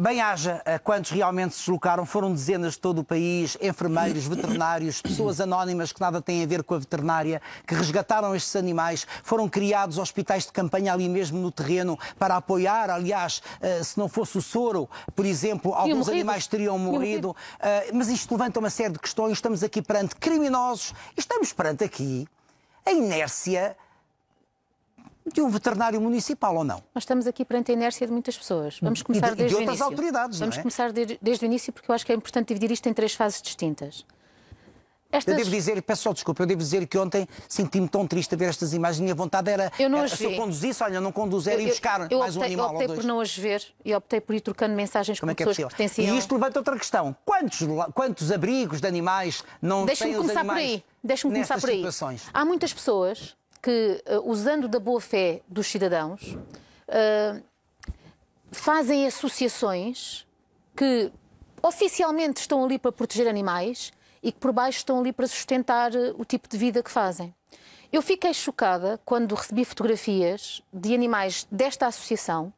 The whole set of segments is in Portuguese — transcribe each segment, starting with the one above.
Bem haja a quantos realmente se deslocaram, foram dezenas de todo o país, enfermeiros, veterinários, pessoas anónimas que nada têm a ver com a veterinária, que resgataram estes animais, foram criados hospitais de campanha ali mesmo no terreno para apoiar, aliás, eh, se não fosse o soro, por exemplo, alguns morrido. animais teriam morrido, Eh, mas isto levanta uma série de questões, estamos aqui perante criminosos, e estamos perante aqui a inércia de um veterinário municipal ou não? Nós estamos aqui perante a inércia de muitas pessoas. Vamos começar de- e de desde o outras início. autoridades, Vamos é? começar de- desde o início porque eu acho que é importante dividir isto em três fases distintas. Eu Estas... devo dizer, peço só desculpa, eu devo dizer que ontem senti-me tão triste a ver estas imagens. Minha vontade era, Eu não era se eu conduzisse, olha, não conduzir, era ir Eu- buscar eu mais um optei, animal eu optei por não as ver e optei por ir trocando mensagens Como com é que é pessoas que possível? pertenciam. E isto levanta outra questão. Quantos, quantos abrigos de animais não Deixa-me têm os começar por animais aí. Deixa-me começar por aí. situações? Há muitas pessoas que, eh, usando da boa fé dos cidadãos, eh, fazem associações que oficialmente estão ali para proteger animais e que por baixo estão ali para sustentar eh, o tipo de vida que fazem. Eu fiquei chocada quando recebi fotografias de animais desta associação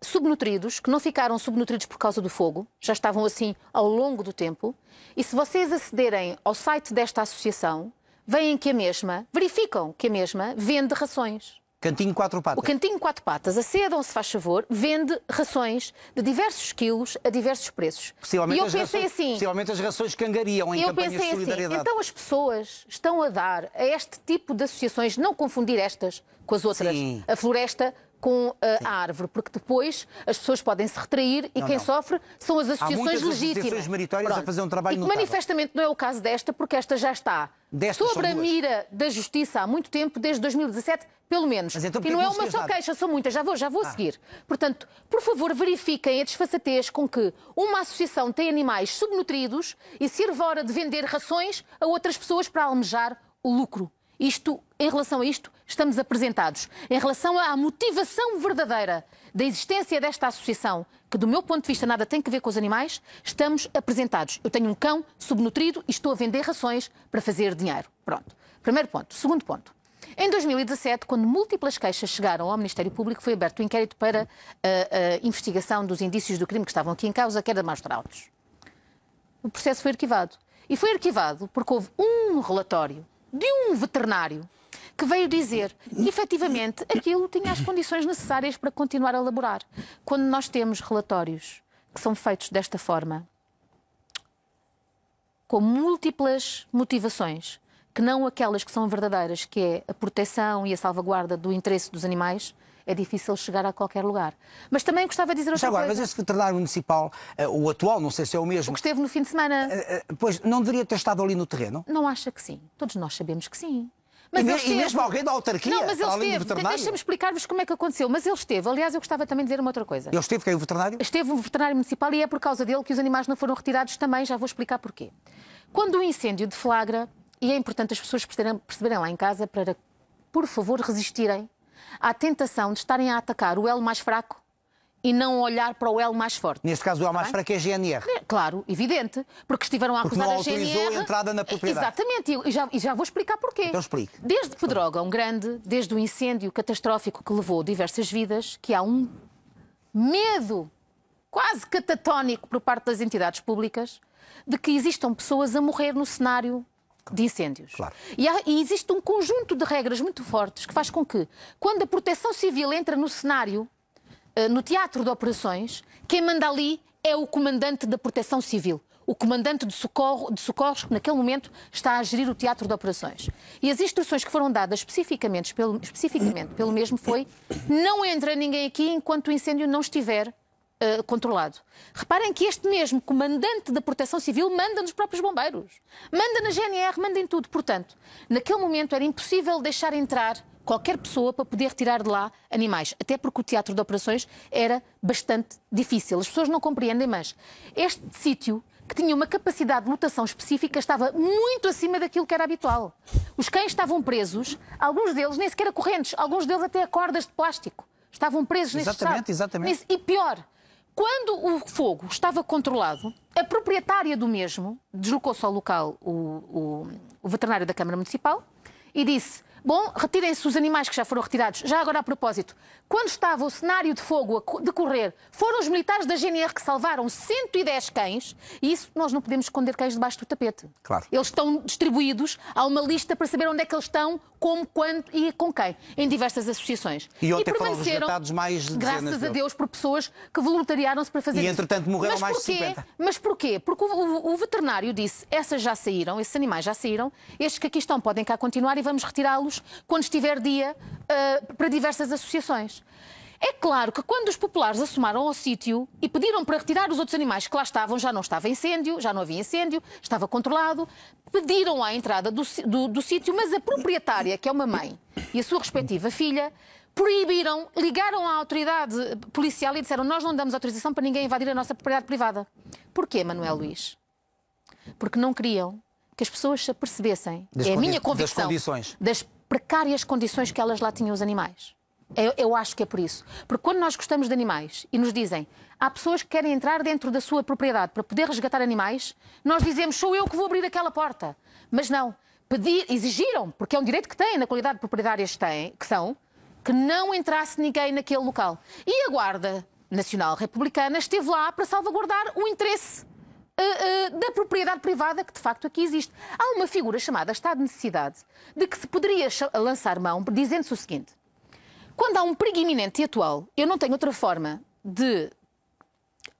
subnutridos, que não ficaram subnutridos por causa do fogo, já estavam assim ao longo do tempo. E se vocês acederem ao site desta associação, veem que a mesma, verificam que a mesma vende rações. Cantinho quatro patas. O Cantinho Quatro Patas, acedam, se faz favor, vende rações de diversos quilos a diversos preços. E Possivelmente, eu as pensei rações, assim, possivelmente as rações que angariam em eu campanhas pensei de assim, solidariedade. então as pessoas estão a dar a este tipo de associações, não confundir estas com as outras, Sim. a floresta com uh, a árvore, porque depois as pessoas podem se retrair e Não, quem não. sofre são as associações muitas legítimas. associações meritórias a fazer um trabalho E que manifestamente não é o caso desta, porque esta já está Destas sobre a mira da justiça há muito tempo, desde 2017, pelo menos. Mas então e não é uma fez só nada? Ah. queixa, são muitas, já vou, já vou a seguir. Portanto, por favor, verifiquem a desfaçatez com que uma associação tem animais subnutridos e se ervora de vender rações a outras pessoas para almejar o lucro. Isto, em relação a isto, estamos apresentados. Em relação à motivação verdadeira da existência desta associação, que do meu ponto de vista nada tem a ver com os animais, estamos apresentados. Eu tenho um cão subnutrido e estou a vender rações para fazer dinheiro. Pronto. Primeiro ponto. Segundo ponto. Em 2017, quando múltiplas queixas chegaram ao Ministério Público, foi aberto um inquérito para a, a investigação dos indícios do crime que estavam aqui em causa, que era de maus tratos. O processo foi arquivado. E foi arquivado porque houve um relatório de um veterinário que veio dizer que efetivamente aquilo tinha as condições necessárias para continuar a elaborar. Quando nós temos relatórios que são feitos desta forma, com múltiplas motivações, que não aquelas que são verdadeiras, que é a proteção e a salvaguarda do interesse dos animais, é difícil chegar a qualquer lugar. Mas também gostava de dizer Mas outra agora, coisa. mas esse veterinário municipal, eh, o atual, não sei se é o O mesmo, que esteve no fim de semana, eh, eh, pois não deveria ter estado ali no terreno? não acha que sim. Todos nós sabemos que sim. E, ele e esteve- mesmo alguém da autarquia, Não, mas ele esteve. Deixa-me explicar-vos como é que aconteceu. Mas ele esteve. Aliás, eu gostava também de dizer uma outra coisa. Ele esteve, quem é o veterinário? Esteve o veterinário municipal e é por causa dele que os animais não foram retirados também. Já vou explicar porquê. Quando o incêndio deflagra, e é importante as pessoas perceberem, perceberem lá em casa para, por favor, resistirem à tentação de estarem a atacar o elo mais fraco e não olhar para o elo mais forte. Neste caso, o L mais bem? fraco é a GNR. É, Claro, evidente, porque estiveram a Porque acusar não a autorizou GNR. a entrada na propriedade. Exatamente, e já, e já vou explicar porquê. Então explique. Desde Pedrógão Grande, desde o incêndio catastrófico que levou diversas vidas, que há um medo quase catatónico por parte das entidades públicas de que existam pessoas a morrer no cenário de incêndios. Claro. E, há- e existe um conjunto de regras muito fortes que faz com que, quando a proteção civil entra no cenário, eh, no teatro de operações, quem manda ali é o comandante da proteção civil. O comandante de, socorro, de socorros que naquele momento está a gerir o teatro de operações. E as instruções que foram dadas especificamente pelo, especificamente pelo mesmo foi não entra ninguém aqui enquanto o incêndio não estiver eh, controlado. Reparem que este mesmo comandante da Proteção Civil manda nos próprios bombeiros, manda na GNR, manda em tudo. Portanto, naquele momento era impossível deixar entrar qualquer pessoa para poder retirar de lá animais, até porque o teatro de operações era bastante difícil. As pessoas não compreendem, mas este sítio que tinha uma capacidade de lotação específica estava muito acima daquilo que era habitual. Os cães estavam presos, alguns deles nem sequer a correntes, alguns deles até a cordas de plástico. Estavam presos nesse Exatamente, estado. exatamente. Nesse- e pior, quando o fogo estava controlado, a proprietária do mesmo deslocou-se ao local, o, o- o veterinário da Câmara Municipal, e disse: Bom, retirem-se os animais que já foram retirados. Já agora, a propósito, quando estava o cenário de fogo a decorrer, foram os militares da GNR que salvaram 110 cães e isso nós não podemos esconder cães debaixo do tapete. Claro. Eles estão distribuídos, há uma lista para saber onde é que eles estão, como, quando e com quem, em diversas associações. E ontem foram resgatados mais de Graças a Deus, por pessoas que voluntariaram-se para fazer e, isso. E entretanto morreram Mas mais porquê? de 50. Mas porquê? Porque o, o, o veterinário disse, essas já saíram, esses animais já saíram, estes que aqui estão podem cá continuar e vamos retirá-los quando estiver dia uh, para diversas associações. É claro que quando os populares assumaram ao sítio e pediram para retirar os outros animais que lá estavam, já não estava incêndio, já não havia incêndio, estava controlado, pediram a entrada do, do, do sítio, mas a proprietária, que é uma mãe, e a sua respectiva filha, proibiram, ligaram à autoridade policial e disseram nós não damos autorização para ninguém invadir a nossa propriedade privada. Porquê, Manuel Luís? Porque não queriam que as pessoas se apercebessem, das é a minha convicção, das precárias condições que elas lá tinham os animais. Eu, eu, acho que é por isso. Porque quando nós gostamos de animais e nos dizem há pessoas que querem entrar dentro da sua propriedade para poder resgatar animais, nós dizemos sou eu que vou abrir aquela porta. Mas não. Pedir, exigiram, porque é um direito que têm, na qualidade de proprietárias que, têm, que são, que não entrasse ninguém naquele local. E a Guarda Nacional Republicana esteve lá para salvaguardar o interesse Uh, uh, da propriedade privada que de facto aqui existe. Há uma figura chamada Estado de Necessidade de que se poderia lançar mão dizendo-se o seguinte: quando há um perigo iminente e atual, eu não tenho outra forma de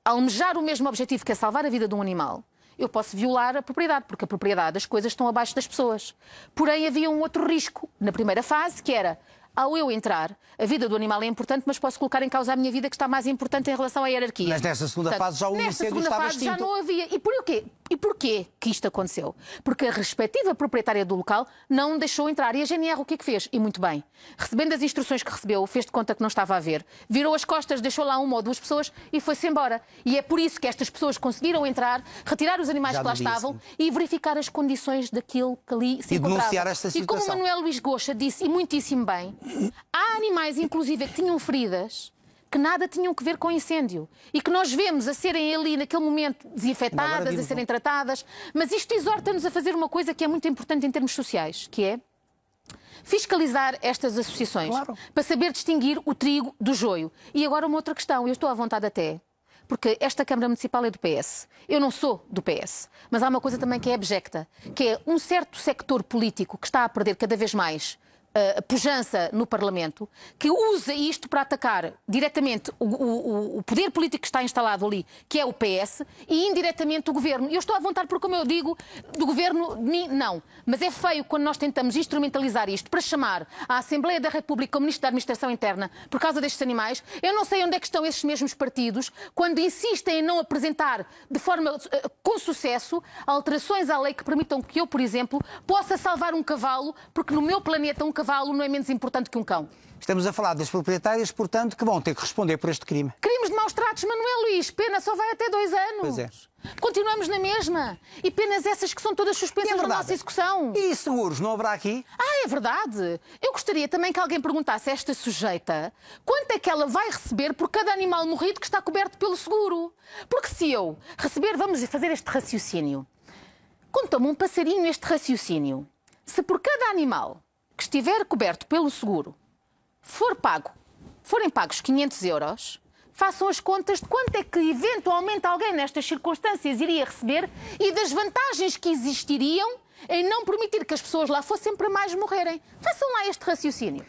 almejar o mesmo objetivo que é salvar a vida de um animal. Eu posso violar a propriedade, porque a propriedade, as coisas estão abaixo das pessoas. Porém, havia um outro risco na primeira fase, que era ao eu entrar, a vida do animal é importante, mas posso colocar em causa a minha vida que está mais importante em relação à hierarquia. Mas nesta segunda Portanto, fase já o incêndio segunda fase extinto. já não havia. E porquê? E porquê que isto aconteceu? Porque a respectiva proprietária do local não deixou entrar. E a GNR o que é que fez? E muito bem. Recebendo as instruções que recebeu, fez de conta que não estava a ver, virou as costas, deixou lá uma ou duas pessoas e foi-se embora. E é por isso que estas pessoas conseguiram entrar, retirar os animais Já que lá dia estavam e verificar as condições daquilo que ali se E encontrava. denunciar esta E como o situação. Manuel Luís Goxa disse, e muitíssimo bem, há animais, inclusive, que tinham feridas que nada tinham que ver com incêndio e que nós vemos a serem ali naquele momento desinfetadas, a serem tratadas, mas isto exorta-nos a fazer uma coisa que é muito importante em termos sociais, que é fiscalizar estas associações Claro. para saber distinguir o trigo do joio. E agora uma outra questão, eu estou à vontade até, porque esta Câmara Municipal é do PS. Eu não sou do PS, mas há uma coisa também que é abjecta, que é um certo sector político que está a perder cada vez mais uh, pujança no Parlamento, que usa isto para atacar diretamente o, o- o poder político que está instalado ali, que é o PS, e indiretamente o Governo. Eu estou à vontade, porque, como eu digo, do Governo, não. Mas é feio quando nós tentamos instrumentalizar isto para chamar a Assembleia da República como Ministro da Administração Interna por causa destes animais. Eu não sei onde é que estão esses mesmos partidos quando insistem em não apresentar de forma eh, com sucesso alterações à lei que permitam que eu, por exemplo, possa salvar um cavalo, porque no meu planeta um cavalo não é menos importante que um cão. Estamos a falar das proprietárias, portanto, que vão ter que responder por este crime. Crimes de maus tratos, Manuel Luís, pena só vai até dois anos. Pois é. Continuamos na mesma. E penas essas que são todas suspensas é na nossa execução. E seguros, não haverá aqui? Ah, é verdade. Eu gostaria também que alguém perguntasse a esta sujeita quanto é que ela vai receber por cada animal morrido que está coberto pelo seguro. Porque se eu receber, vamos fazer este raciocínio. Conta-me um passarinho este raciocínio. Se por cada animal que estiver coberto pelo seguro for pago, forem pagos 500 euros, façam as contas de quanto é que eventualmente alguém nestas circunstâncias iria receber e das vantagens que existiriam em não permitir que as pessoas lá fossem para mais morrerem. Façam lá este raciocínio.